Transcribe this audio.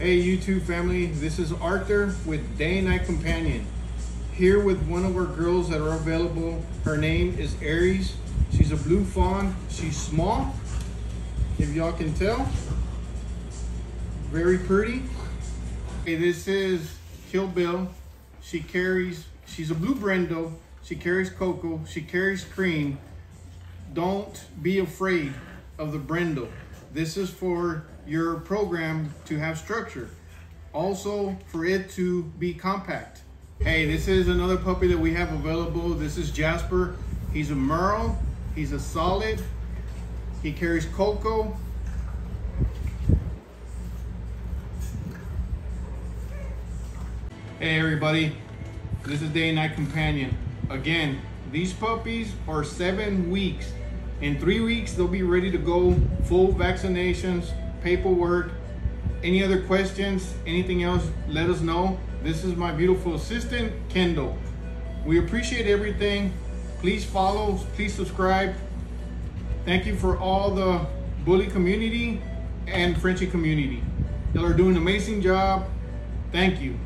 Hey YouTube family, this is Arthur with Day and Night Companion. Here with one of our girls that are available. Her name is Aries. She's a blue fawn. She's small, if y'all can tell. Very pretty. Okay, this is Kill Bill. She carries, she's a blue brindle. She carries cocoa. She carries Cream. Don't be afraid of the brindle. This is for your program to have structure. Also for it to be compact. Hey, this is another puppy that we have available. This is Jasper. He's a Merle. He's a solid. He carries cocoa. Hey everybody, this is Day and Night Companion. Again, these puppies are seven weeks. In three weeks, they'll be ready to go, full vaccinations, paperwork. Any other questions, anything else, let us know. This is my beautiful assistant, Kendall. We appreciate everything. Please follow, please subscribe. Thank you for all the bully community and Frenchie community. Y'all are doing an amazing job. Thank you.